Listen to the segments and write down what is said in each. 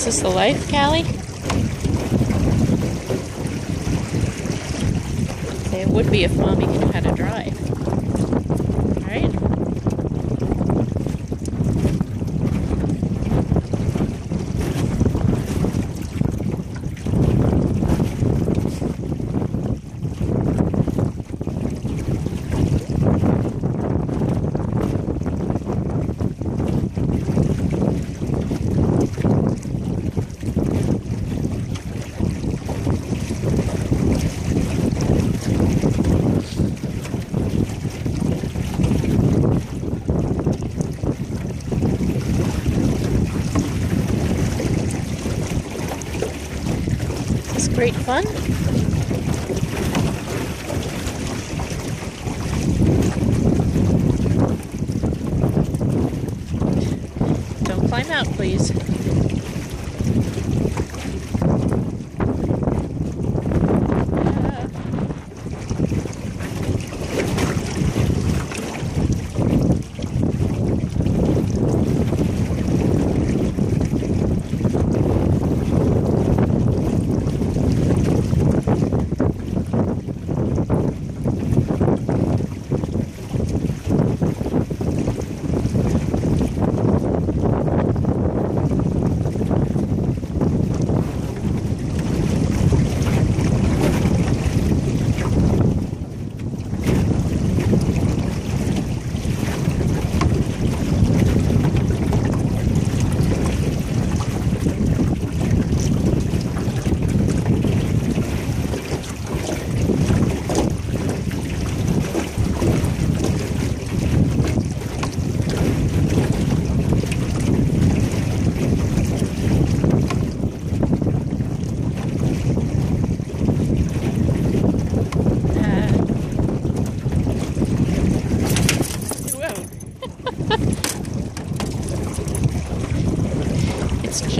Is this the life, Callie? It would be if mommy knew how to drive. It's great fun. Don't climb out, please.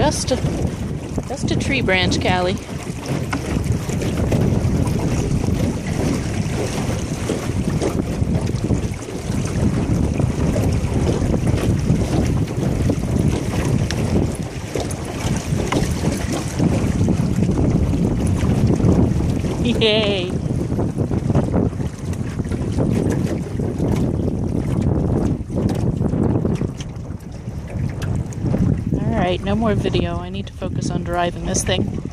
Just a just a tree branch, Callie. Yay! Alright, no more video. I need to focus on driving this thing.